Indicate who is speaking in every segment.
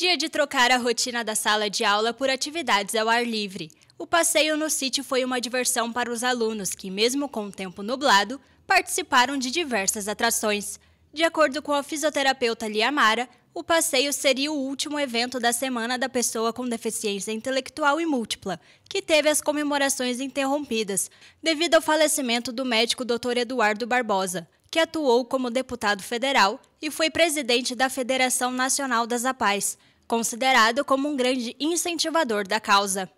Speaker 1: Dia de trocar a rotina da sala de aula por atividades ao ar livre. O passeio no sítio foi uma diversão para os alunos que, mesmo com o tempo nublado, participaram de diversas atrações. De acordo com a fisioterapeuta Liamara, o passeio seria o último evento da Semana da Pessoa com Deficiência Intelectual e Múltipla, que teve as comemorações interrompidas devido ao falecimento do médico Dr. Eduardo Barbosa, que atuou como deputado federal e foi presidente da Federação Nacional das APAES, considerado como um grande incentivador da causa.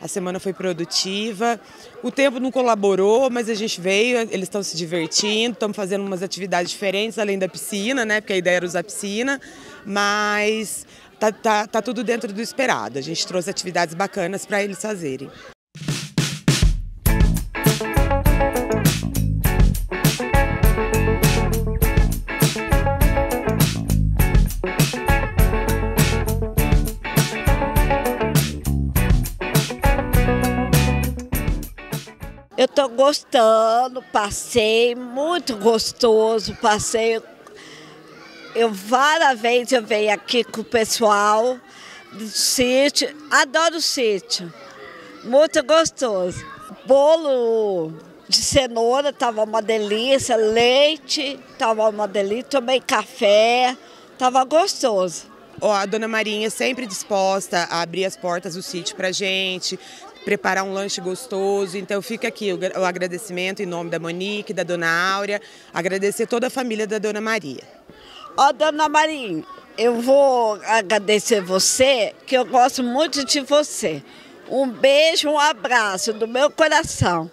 Speaker 2: A semana foi produtiva, o tempo não colaborou, mas a gente veio, eles estão se divertindo, estamos fazendo umas atividades diferentes além da piscina, né? Porque a ideia era usar piscina, mas tá, tá, tá tudo dentro do esperado. A gente trouxe atividades bacanas para eles fazerem.
Speaker 3: Eu estou gostando, passei, muito gostoso, passei. Eu várias vezes eu venho aqui com o pessoal do sítio, adoro o sítio, muito gostoso. Bolo de cenoura estava uma delícia, leite estava uma delícia, tomei café, estava gostoso.
Speaker 2: Ó, a dona Marinha sempre disposta a abrir as portas do sítio para gente, preparar um lanche gostoso. Então fica aqui o, agradecimento em nome da Monique, da dona Áurea, agradecer toda a família da dona Maria.
Speaker 3: Ó, dona Marinha, eu vou agradecer você, que eu gosto muito de você. Um beijo, um abraço do meu coração.